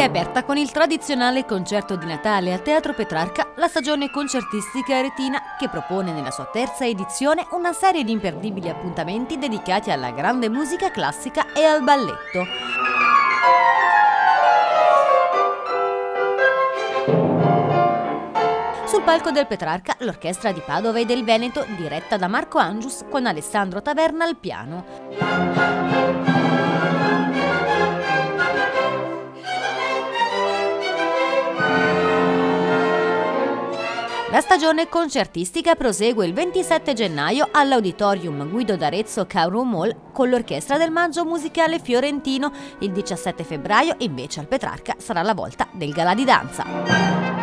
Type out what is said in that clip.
è aperta con il tradizionale concerto di Natale al Teatro Petrarca la stagione concertistica aretina che propone nella sua terza edizione una serie di imperdibili appuntamenti dedicati alla grande musica classica e al balletto. Sul palco del Petrarca l'orchestra di Padova e del Veneto diretta da Marco Angius con Alessandro Taverna al piano. La stagione concertistica prosegue il 27 gennaio all'Auditorium Guido d'Arezzo Cauro Mall con l'Orchestra del Maggio Musicale Fiorentino. Il 17 febbraio invece al Petrarca sarà la volta del gala di danza.